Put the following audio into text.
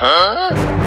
Huh?